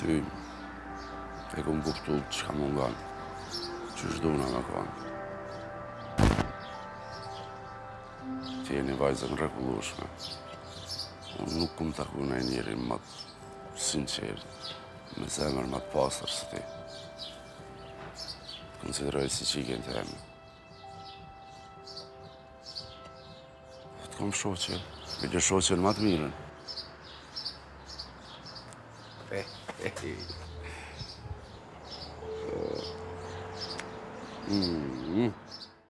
ty e kom kuptu që ka më nga në, që shdo në në kanë. Ti e një vajzën rekullushme. Unë nuk kum të në e njëri më të sinqerë, me zemër më të pasër së ti. Të konsideroj si që i gjenë po të emë. Të kom shoqë, e gjë më të mirën. É. É. É. hum.